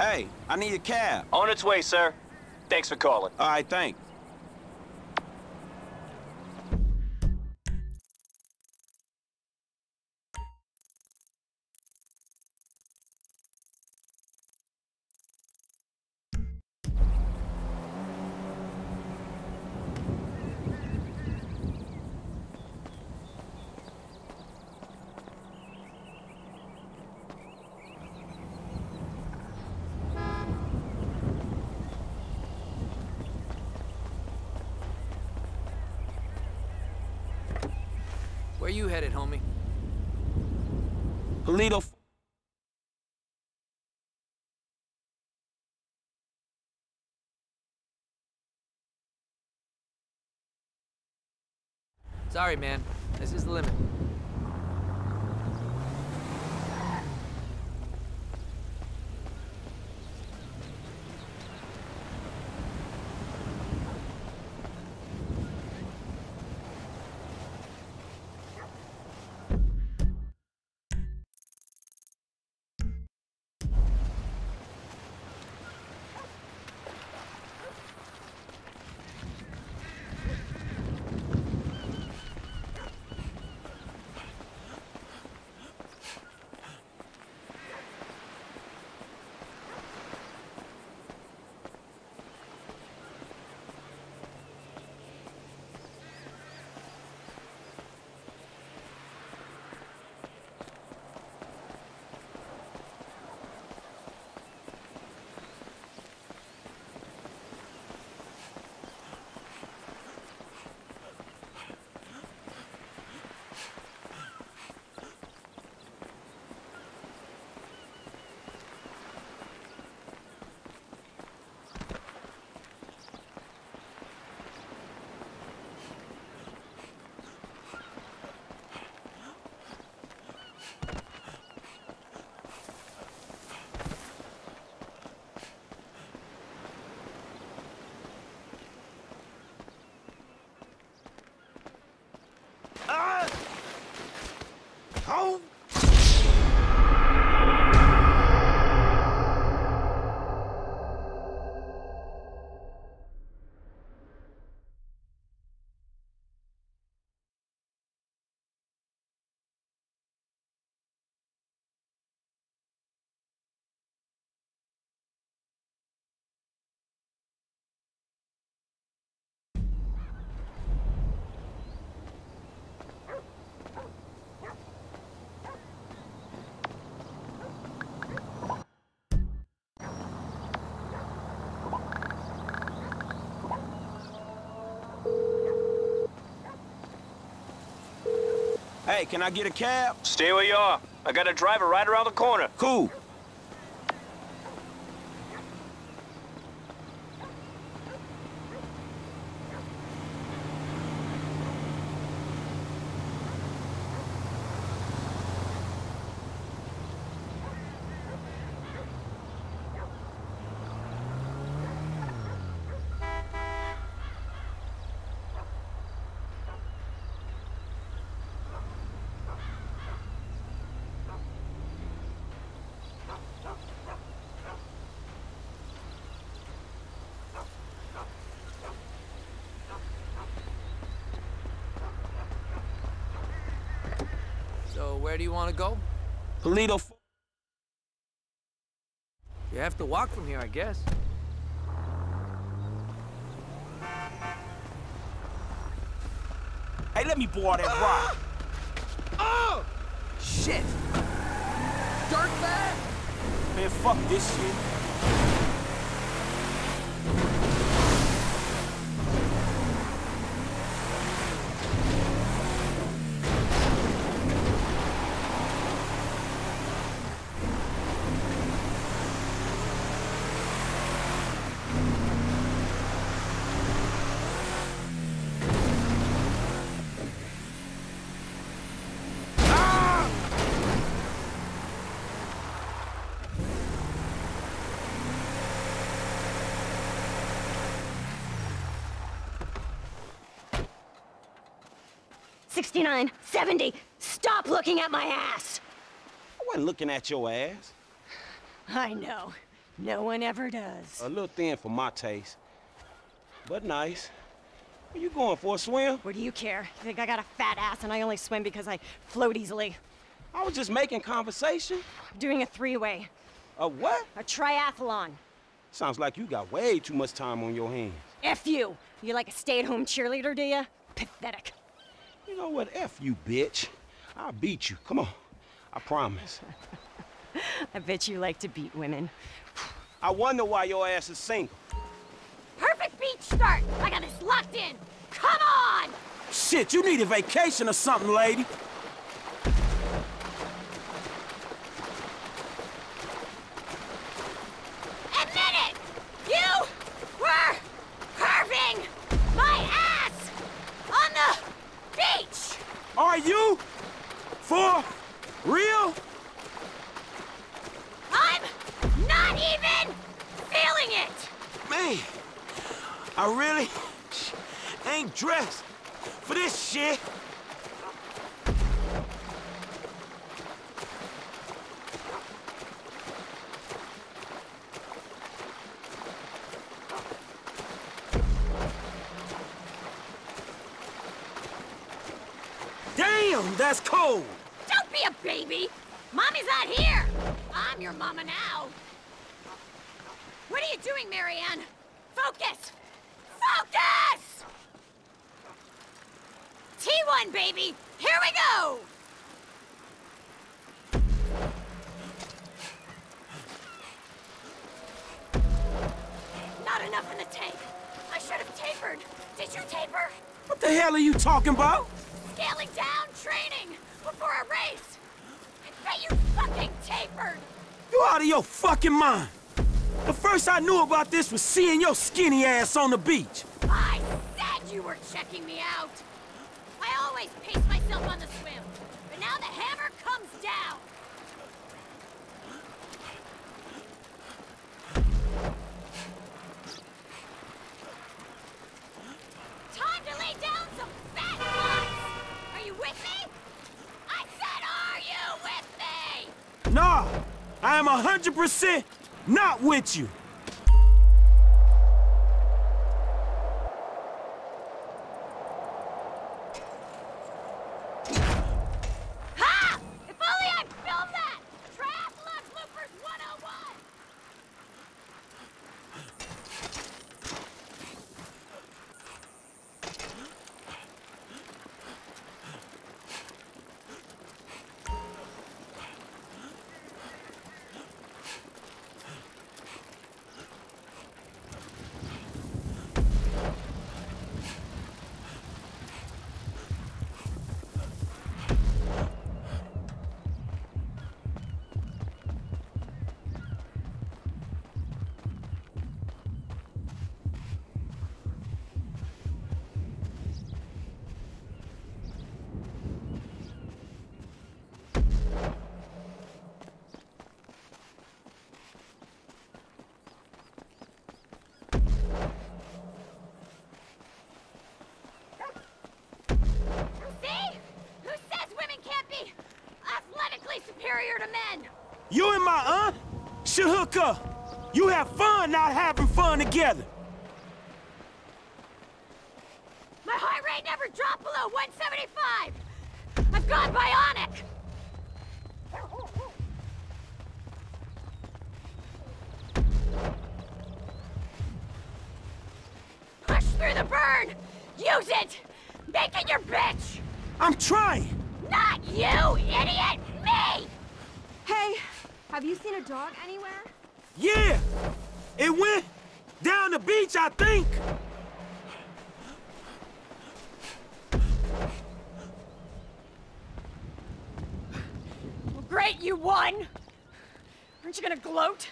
Hey, I need a cab. On its way, sir. Thanks for calling. All right, thanks. Sorry, man. This is the limit. Home. Hey, can I get a cab? Stay where you are. I got a driver right around the corner. Cool. So, where do you want to go? Paleto. You have to walk from here, I guess. Hey, let me borrow that rock. Ah! Oh! Shit! Dirt bag? Man, fuck this shit. Sixty-nine, seventy. Stop looking at my ass! I wasn't looking at your ass. I know. No one ever does. A little thin for my taste. But nice. Are you going for a swim? What do you care? You think I got a fat ass and I only swim because I float easily? I was just making conversation. Doing a three-way. A what? A triathlon. Sounds like you got way too much time on your hands. F you. You like a stay-at-home cheerleader, do ya? Pathetic. You know what? F you, bitch. I'll beat you. Come on. I promise. I bet you like to beat women. I wonder why your ass is single. Perfect beach start! I got this locked in! Come on! Shit, you need a vacation or something, lady. Admit it! You were carving my ass on the beach! Are you? For real? I'm not even feeling it! Man, I really ain't dressed for this shit. Damn, that's cold. Don't be a baby! Mommy's not here! I'm your mama now! What are you doing, Marianne? Focus! Focus! T1, baby! Here we go! Not enough in the tank. I should have tapered. Did you taper? What the hell are you talking about? Scaling down before a race. I bet you fucking tapered. You out of your fucking mind. The first I knew about this was seeing your skinny ass on the beach. I said you were checking me out. I always pace myself on the swim, but now the hammer comes down. I am a hundred percent not with you. Superior to men? You and my aunt should hook up. You have fun not having fun together. My heart rate never dropped below 175. I've gone bionic. Push through the burn. Use it. Make it your bitch. I'm trying. Not you, idiot. Me. Hey, have you seen a dog anywhere? Yeah, it went down the beach, I think. Well, great, you won. Aren't you gonna gloat?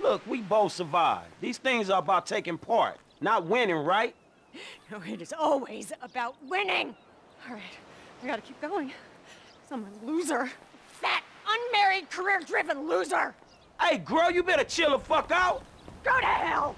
Look, we both survived. These things are about taking part, not winning, right? No, it is always about winning. All right, I gotta keep going. 'cause I'm a loser. Fat, unmarried, career-driven loser. Hey, girl, you better chill the fuck out. Go to hell.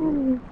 Ooh.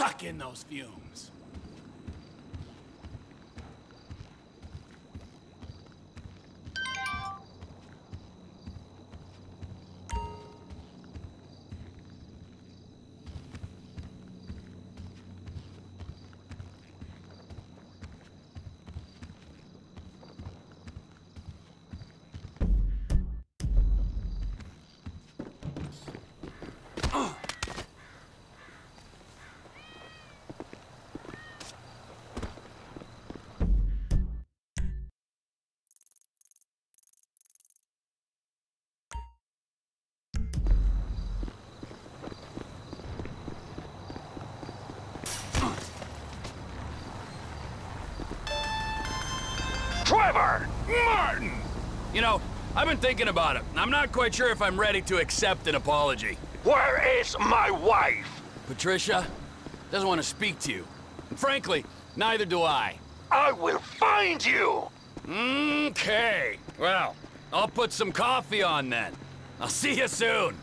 Suck in those fumes. Martin! You know, I've been thinking about it. I'm not quite sure if I'm ready to accept an apology. Where is my wife? Patricia doesn't want to speak to you. And frankly, neither do I. I will find you! Okay. Well, I'll put some coffee on then. I'll see you soon.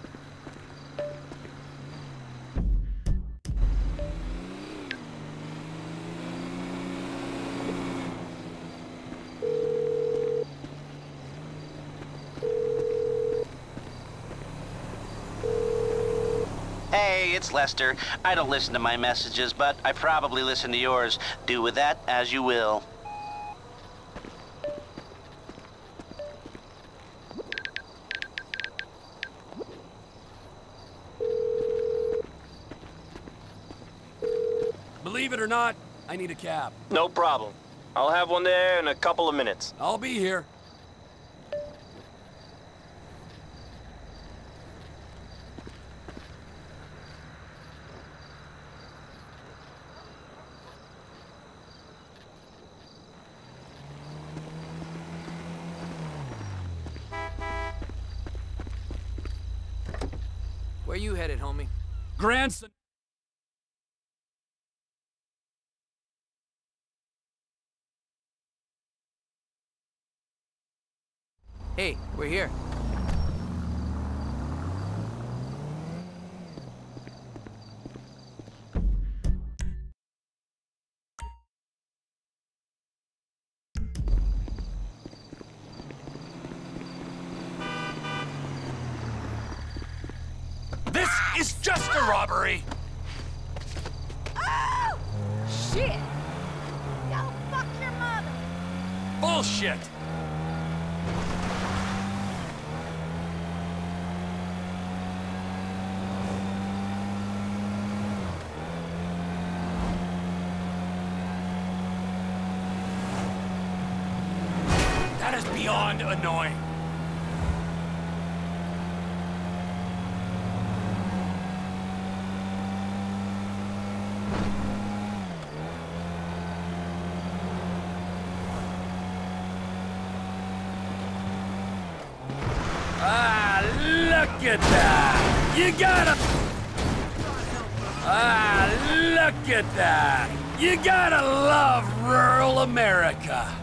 It's Lester. I don't listen to my messages, but I probably listen to yours. Do with that as you will. Believe it or not, I need a cab. No problem. I'll have one there in a couple of minutes. I'll be here. Where are you headed, homie? Grandson. At that! You gotta... Ah, look at that! You gotta love rural America!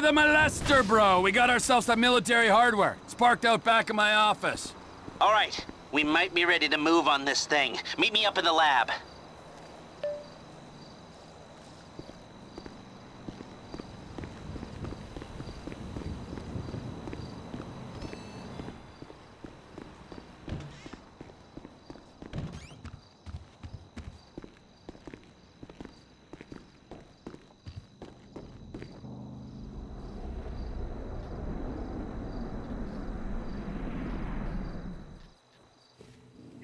The molester, bro. We got ourselves some military hardware. It's parked out back in my office. All right, we might be ready to move on this thing. Meet me up in the lab.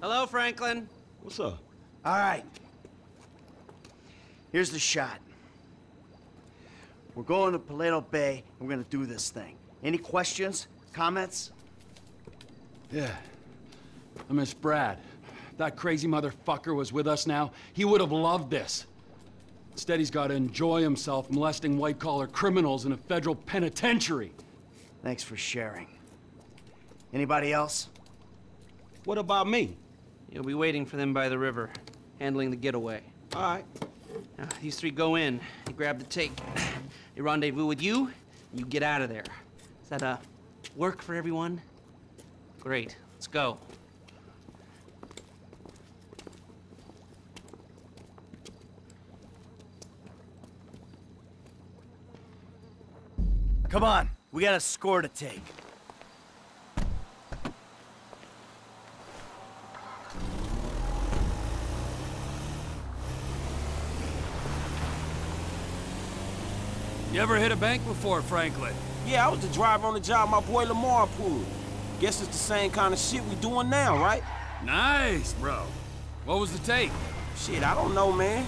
Hello, Franklin. What's up? All right. Here's the shot. We're going to Paleto Bay, and we're gonna do this thing. Any questions? Comments? Yeah. I miss Brad. That crazy motherfucker was with us now. He would have loved this. Instead, he's got to enjoy himself molesting white-collar criminals in a federal penitentiary. Thanks for sharing. Anybody else? What about me? You'll be waiting for them by the river, handling the getaway. All right. Now, these three go in, you grab the take. They rendezvous with you, and you get out of there. Is that, uh, work for everyone? Great. Let's go. Come on, we got a score to take. You ever hit a bank before, Franklin? Yeah, I was the driver on the job my boy Lamar pulled. Guess it's the same kind of shit we doing now, right? Nice, bro. What was the take? Shit, I don't know, man.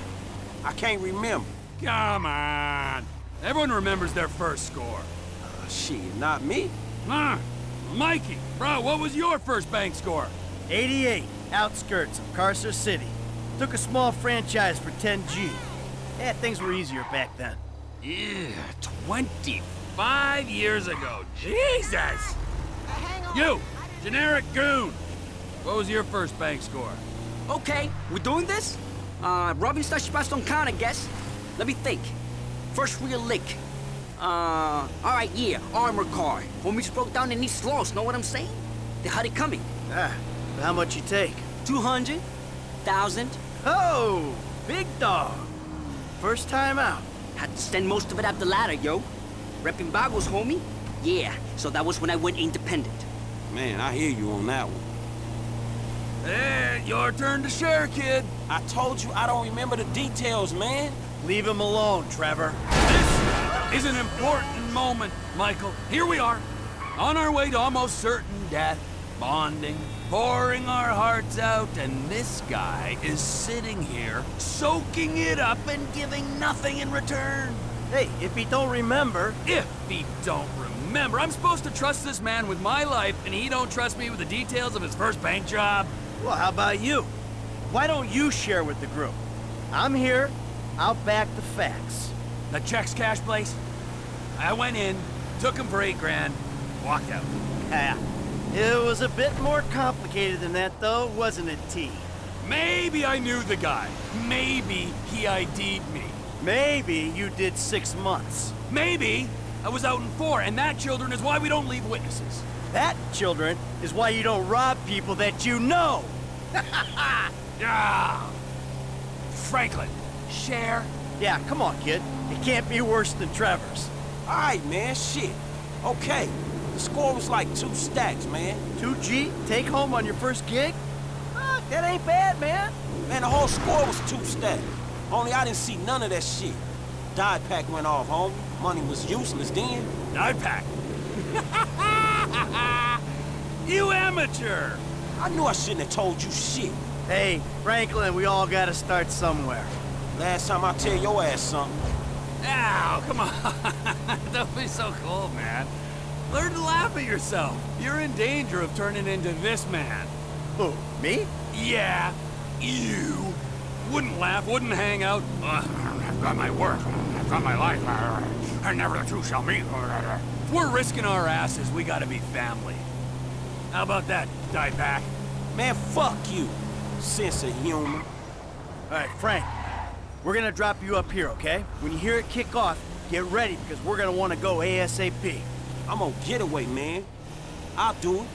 I can't remember. Come on. Everyone remembers their first score. Uh, shit, not me. Huh? Mikey, bro, what was your first bank score? 88, outskirts of Carcer City. Took a small franchise for 10G. Yeah, things were easier back then. Yeah, 25 years ago. Jesus! You, generic goon. What was your first bank score? Okay, we're doing this? Uh, robbing such spots don't count, I guess. Let me think. First real lick. Uh, alright, yeah, armor car. Homies broke down in East Los, know what I'm saying? They had it coming. Ah, but how much you take? 200, 1,000. Oh, big dog. First time out. Had to send most of it up the ladder, yo. Repping Vagos, homie. Yeah, so that was when I went independent. Man, I hear you on that one. Hey, your turn to share, kid. I told you I don't remember the details, man. Leave him alone, Trevor. This is an important moment, Michael. Here we are, on our way to almost certain death, bonding, pouring our hearts out, and this guy is sitting here, soaking it up and giving nothing in return. Hey, if he don't remember... If he don't remember, I'm supposed to trust this man with my life, and he don't trust me with the details of his first bank job? Well, how about you? Why don't you share with the group? I'm here. I'll back the facts. The checks cash place? I went in, took him for eight grand, walked out. Yeah. It was a bit more complicated than that, though, wasn't it, T? Maybe I knew the guy. Maybe he ID'd me. Maybe you did six months. Maybe I was out in four, and that, children, is why we don't leave witnesses. That, children, is why you don't rob people that you know. yeah. Franklin, share? Yeah, come on, kid. It can't be worse than Trevor's. All right, man, shit. Okay, the score was like two stacks, man. 2G? Take home on your first gig? Uh, that ain't bad, man. Man, the whole score was two stacks. Only I didn't see none of that shit. Dye pack went off, homie. Money was useless then. Dye pack? you amateur! I knew I shouldn't have told you shit. Hey, Franklin, we all gotta start somewhere. Last time I tell your ass something. Ow, come on. Don't be so cold, man. Learn to laugh at yourself. You're in danger of turning into this man. Who, me? Yeah, you. Wouldn't laugh, wouldn't hang out. Uh, I've got my work, I've got my life, and never the two shall meet. If we're risking our asses, we gotta be family. How about that, dye pack? Man, fuck you, sense of humor. All right, Frank, we're gonna drop you up here, okay? When you hear it kick off, get ready, because we're gonna want to go ASAP. I'm on getaway, man. I'll do it.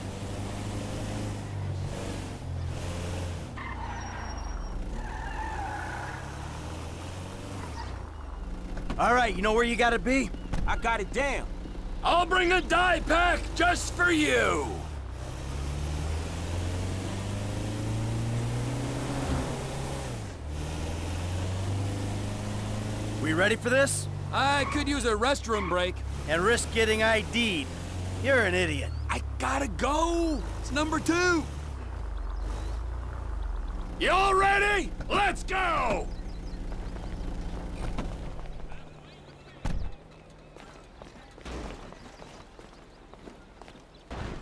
All right, you know where you gotta be? I got it down. I'll bring a dye pack just for you. We ready for this? I could use a restroom break. And risk getting ID'd. You're an idiot. I gotta go. It's number two. You all ready? Let's go!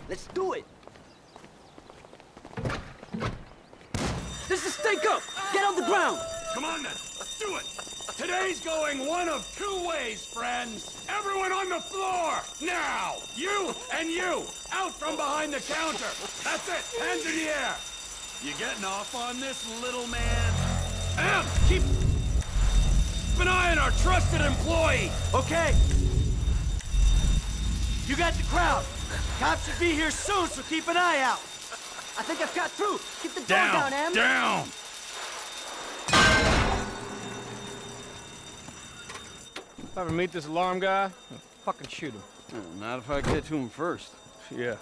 Let's do it. This is stake up. Get on the ground. Come on then, let's do it. Today's going one of two ways, friends. Everyone on the floor, now. You and you, out from behind the counter. That's it, hands in the air. You getting off on this, little man? Em, keep an eye on our trusted employee. Okay. You got the crowd. Cops should be here soon, so keep an eye out. I think I've got through. Keep the door Down, down, Em. down. If I ever meet this alarm guy, I'll fucking shoot him. Not if I get to him first. Yeah.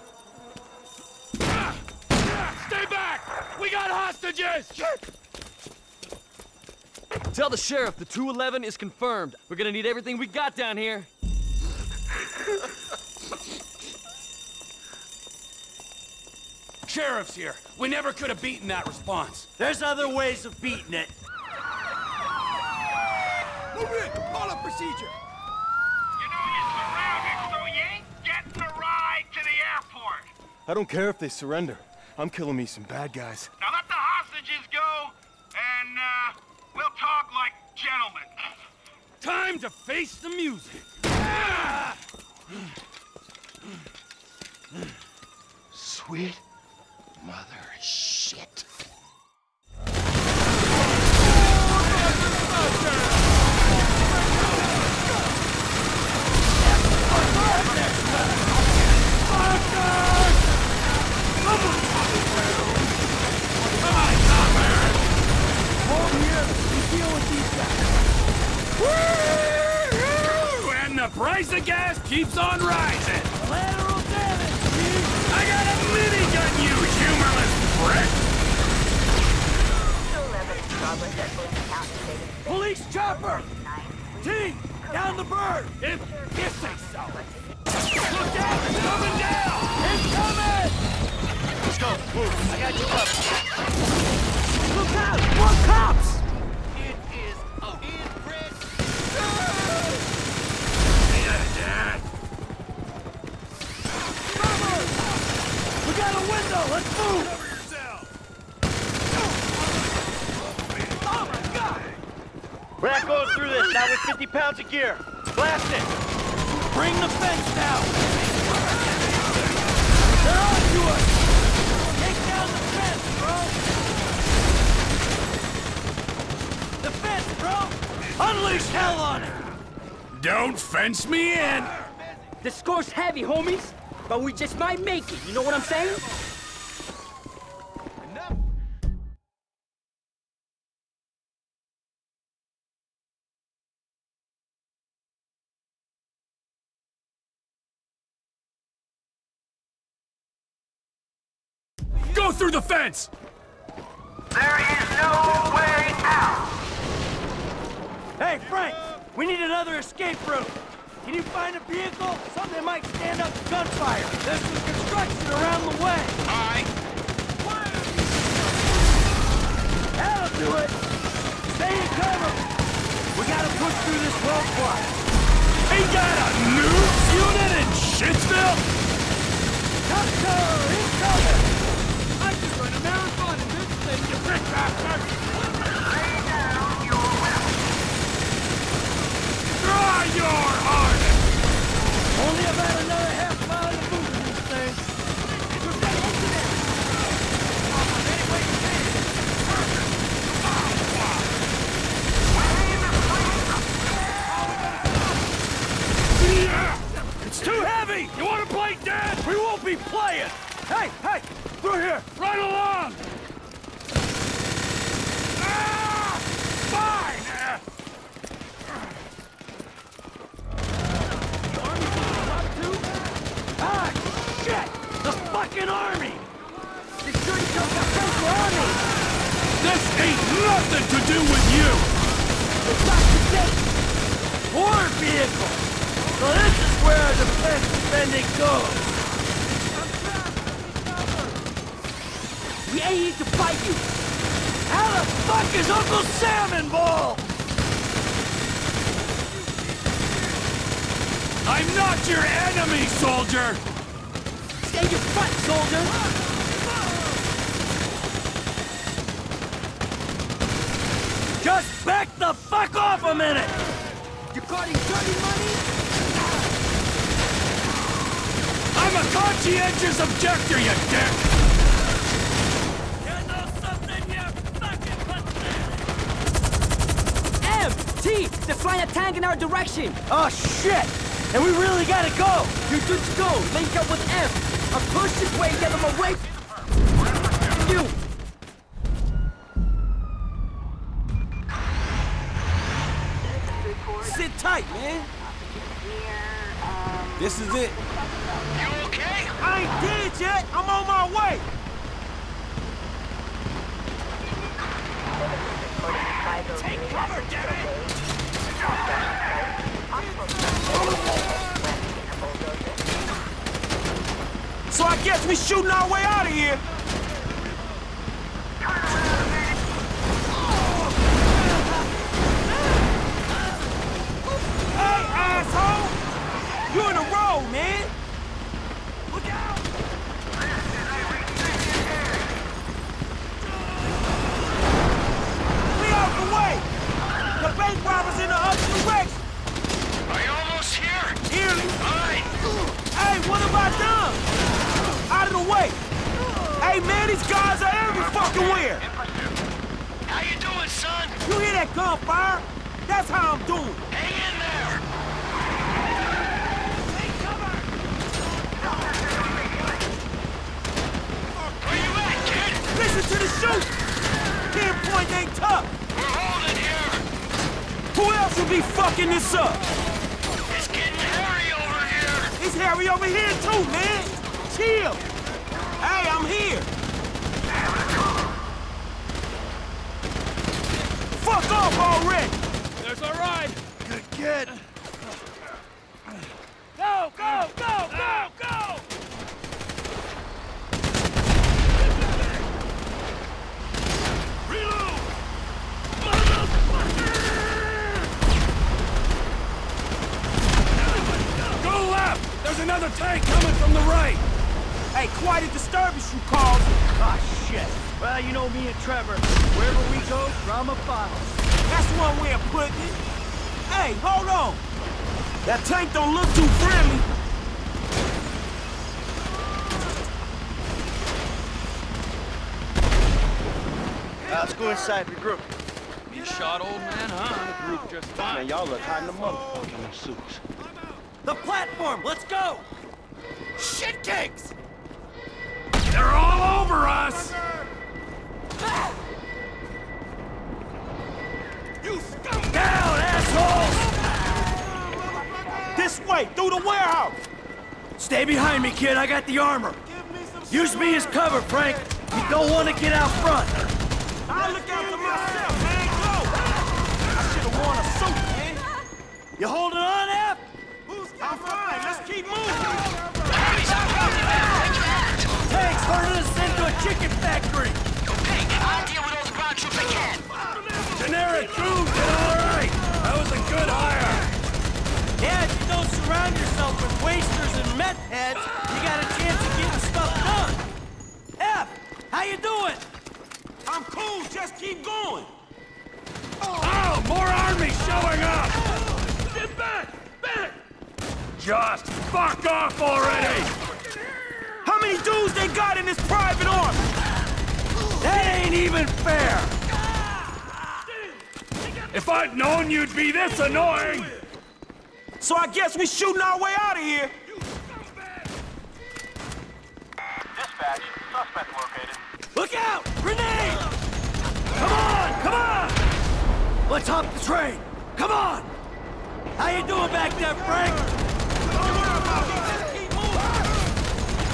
Ah, ah, Stay back! We got hostages! Tell the sheriff the 211 is confirmed. We're gonna need everything we got down here. Sheriff's here. We never could have beaten that response. There's other ways of beating it. Move in! Call a procedure! You know you're surrounded, so you ain't getting a ride to the airport. I don't care if they surrender. I'm killing me some bad guys. Now let the hostages go, and, uh, we'll talk like gentlemen. Time to face the music. Sweet mother And the price of gas keeps on rising. Lateral damage, I got a minigun, you humorless prick! Police chopper! T! Down the bird! If you say so. Look out! It's coming down! It's coming! Let's go. Move. I got you covered. Look out! More cops! Window! Let's move! Oh my god! We're not going through this, not with 50 pounds of gear. Blast it! Bring the fence down! They're on to us! Take down the fence, bro! The fence, bro! Unleash hell on it! Don't fence me in! The score's heavy, homies. But we just might make it. You know what I'm saying? Through the fence! There is no way out! Hey, Frank! We need another escape route! Can you find a vehicle? Something that might stand up to gunfire! There's some construction around the way! Aye. That'll do it! Stay in cover! We gotta push through this roadblock! Ain't got a nukes unit in Shitsville? Tuxo! Incoming! I could run a marathon in this thing, you prick bastard! Draw your harness! Only about another half mile to move in this thing. It's too heavy! You wanna play dead? We won't be playing! Hey, hey! Through here! Run along! Ah! Fine! nothing to do with you! War vehicle! So this is where the defense spending goes! We ain't here to fight you! How the fuck is Uncle Sam involved? I'm not your enemy, soldier! Stay your front, soldier! Just back the fuck off a minute! You're guarding dirty money? I'm a conscientious objector, you dick! M! T! They're flying a tank in our direction! Oh shit! And we really gotta go! You're good to go! Link up with F! I'll push this way and get them away you! This is it. You okay? I ain't dead yet. I'm on my way. Take cover, damn it! So I guess we shooting our way out of here. Hey, asshole! You in the road, man. Look out! Clear out the way! The bank robbers in the other direction! Are you almost here? Nearly. Alright. Hey, what have I done? Out of the way! Hey, man, these guys are every fucking where! How you doing, son? You hear that gunfire? That's how I'm doing. Hang in there! Take cover! Where you at, kid? Listen to the shoot! Pinpoint ain't tough. We're holding here! Who else will be fucking this up? It's getting hairy over here! It's Harry over here too, man. Chill. Hey, I'm here. Fuck off already. There's our ride! Good kid. Go, go, go, go, go! Reload! Go left! There's another tank coming from the right! Hey, quite a disturbance you caused. Ah, shit. Well, you know me and Trevor. Wherever we go, drama files. That's one way of putting it. Hey, hold on. That tank don't look too friendly. Now, let's go inside, the group. You shot old man, huh? The Group just fine. Man, y'all look hot in the motherfucker in them suits. The platform, let's go! Shit cakes! They're all over us! You scum! Down, assholes! This way, through the warehouse! Stay behind me, kid. I got the armor. Use me as cover, Frank. You don't want to get out front. I'll look out for myself, man. Go! I should have worn a suit, man. You holding on, F? I'm fine. Let's keep moving. Tanks turning us into a chicken factory. Pink, I'll deal with all the ground troops I can. Generic crew did all right! That was a good hire! Yeah, if you don't surround yourself with wasters and meth heads, you got a chance of getting stuff done. F, how you doing? I'm cool. Just keep going. Oh, more army showing up! Get back! Back! Just fuck off already! Dudes they got in this private army? That ain't even fair. If I'd known you'd be this annoying! So I guess we shooting our way out of here. Dispatch, suspect located. Look out! Grenade! Come on, come on! Let's hop the train. Come on! How you doing back there, Frank?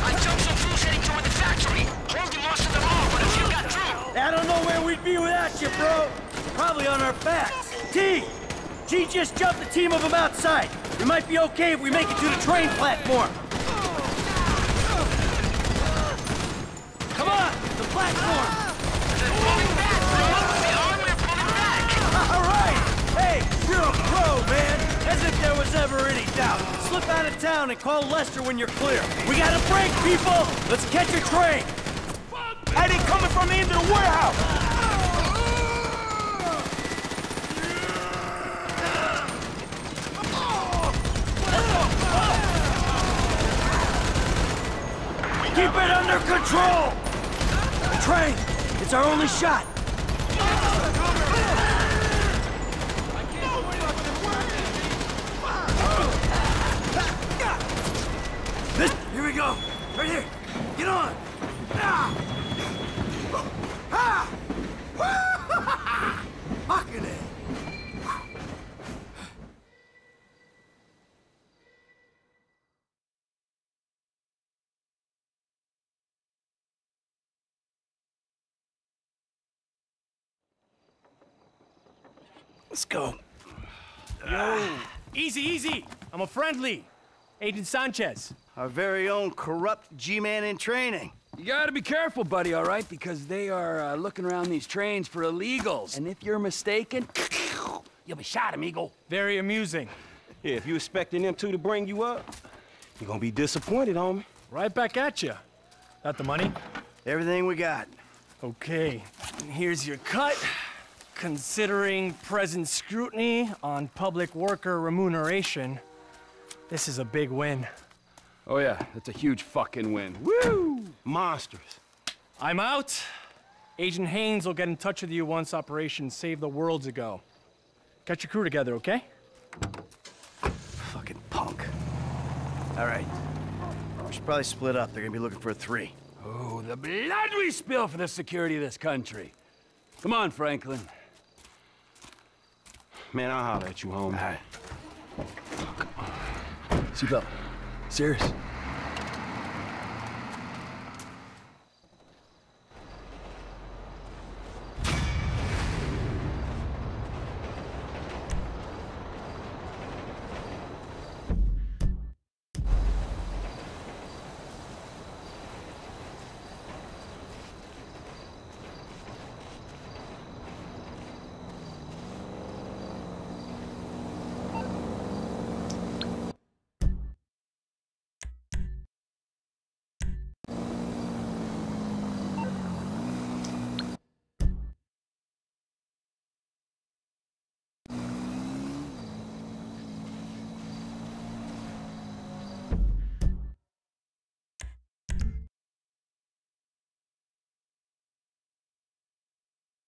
I jumped some fools heading toward the factory. Holding most of them all, but a few got through. I don't know where we'd be without you, bro. probably on our backs. T! G just jumped a team of them outside. We might be okay if we make it to the train platform. Come on, the platform! All right! Hey, you're a pro, man! As if there was ever any doubt. Slip out of town and call Lester when you're clear. We got a break, people! Let's catch a train! Hey, they coming from the end of the warehouse! Keep it under control! Train! It's our only shot! This, here we go! Right here! Get on! Ah! Fucking it! Let's go. Yo, easy, easy. I'm a friendly. Agent Sanchez. Our very own corrupt G-man in training. You gotta be careful, buddy, all right? Because they are uh, looking around these trains for illegals. And if you're mistaken, you'll be shot, amigo. Very amusing. Yeah, if you expecting them two to bring you up, you're gonna be disappointed, homie. Right back at you. Got the money? Everything we got. Okay, here's your cut. Considering present scrutiny on public worker remuneration, this is a big win. Oh yeah, that's a huge fucking win. Woo! Monsters. I'm out. Agent Haines will get in touch with you once Operation Save the World's ago. Get your crew together, okay? Fucking punk. All right. We should probably split up. They're gonna be looking for a three. Oh, the blood we spill for the security of this country. Come on, Franklin. Man, I'll holler at you, home. homie. Seatbelt. Serious.